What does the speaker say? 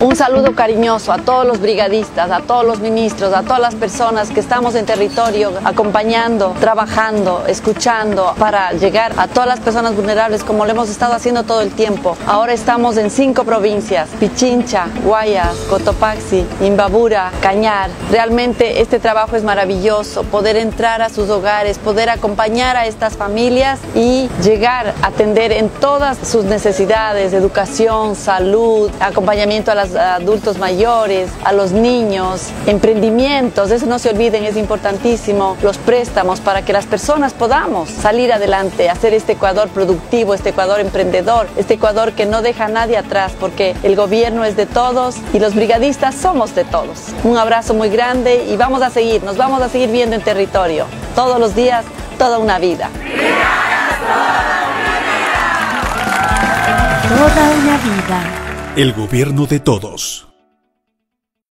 Un saludo cariñoso a todos los brigadistas, a todos los ministros, a todas las personas que estamos en territorio acompañando, trabajando, escuchando para llegar a todas las personas vulnerables como lo hemos estado haciendo todo el tiempo. Ahora estamos en cinco provincias, Pichincha, Guayas, Cotopaxi, Imbabura, Cañar. Realmente este trabajo es maravilloso, poder entrar a sus hogares, poder acompañar a estas familias y llegar a atender en todas sus necesidades, educación, salud, acompañamiento a las adultos mayores, a los niños, emprendimientos, eso no se olviden, es importantísimo, los préstamos para que las personas podamos salir adelante, hacer este Ecuador productivo, este Ecuador emprendedor, este Ecuador que no deja a nadie atrás, porque el gobierno es de todos y los brigadistas somos de todos. Un abrazo muy grande y vamos a seguir, nos vamos a seguir viendo en territorio, todos los días, toda una vida. Toda una vida. El gobierno de todos.